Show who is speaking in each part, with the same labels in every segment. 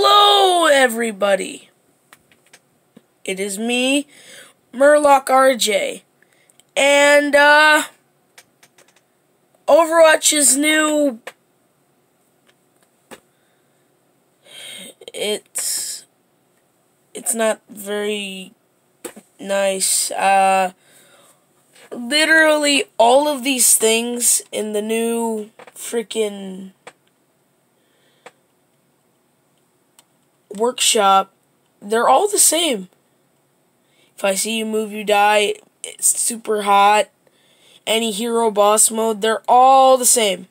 Speaker 1: Hello, everybody. It is me, MerlokRJ. And, uh, Overwatch is new. It's, it's not very nice. Uh, literally all of these things in the new freaking workshop, they're all the same. If I see you move, you die. It's Superhot. Any hero boss mode, they're all the same.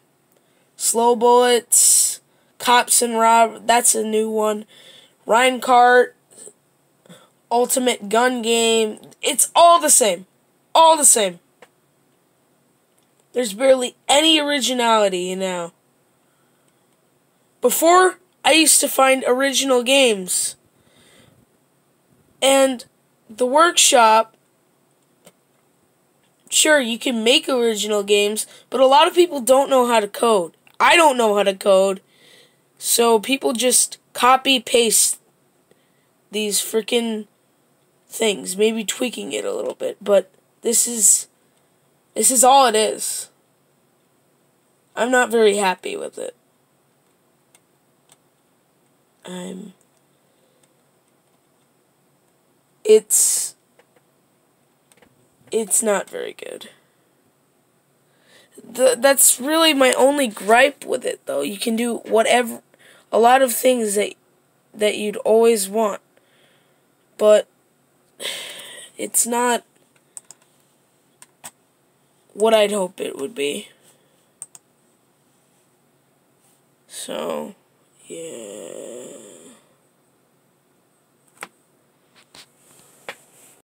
Speaker 1: Slow bullets, cops and rob. That's a new one. Reinhardt, ultimate gun game. It's all the same. All the same. There's barely any originality now. Before, I used to find original games. And the workshop, sure, you can make original games, but a lot of people don't know how to code. I don't know how to code. So people just copy paste these freaking things, maybe tweaking it a little bit, but this is this is all it is. I'm not very happy with it. I'm it's it's not very good. The, that's really my only gripe with it though. You can do whatever a lot of things that that you'd always want. But it's not what I'd hope it would be. So, yeah.